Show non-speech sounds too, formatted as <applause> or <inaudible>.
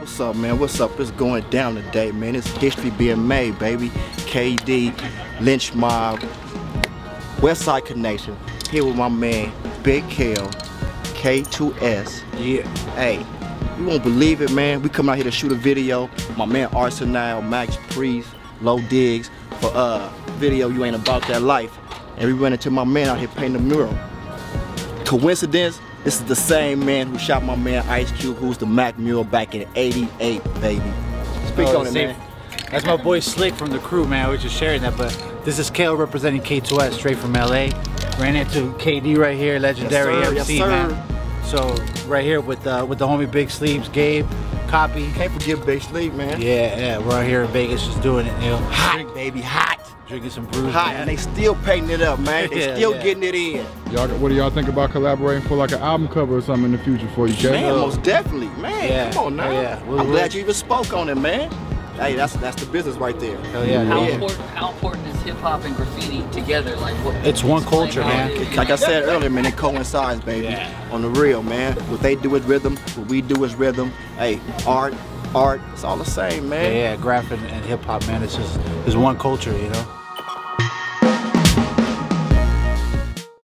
What's up, man? What's up? It's going down today, man. It's history being made, baby. K-Dee, Lynch Mob, Westside Connection. Here with my man, Big Cale, K2S. Yeah. Hey, you won't believe it, man. We come out here to shoot a video. My man Arsenal, Max Priest, Low Diggs for uh video You Ain't About That Life. And we went into my man out here painting a mural. Coincidence? This is the same man who shot my man Ice Cube, who's the Mac mural back in 88, baby. Speak Oh, on it, man. That's my boy Slick from the crew, man. We are just sharing that, but this is Cale representing K2S straight from LA. Ran into K-Dee right here, legendary Yes, sir. MC, Yes, sir. man. So right here with uh, with the homie Big Sleeves, Gabe, Copy. Can't forget Big Sleep, man. Yeah, yeah, we're out here in Vegas just doing it, you know. Hot, baby, hot. Drinking some brews, Hot, man. and they still painting it up, man. They <laughs> Yeah, still yeah. getting it in. Y'all, what do y'all think about collaborating for like an album cover or something in the future for you, Kev? Man, most definitely, man. Yeah. Come on now. Oh, yeah. We'll- I'm we'll- glad you even spoke on it, man. Hey, that's that's the business right there. Hell yeah, How yeah. important how important is hip hop and graffiti together? Like what It's one culture, man. it is, you Like? I said earlier, man, it coincides, baby. Yeah. On the real, man. What they do is rhythm. What we do is rhythm. Hey, art, art. It's all the same, Yeah, man. yeah, graphic and hip hop, man. It's just it's one culture, you know.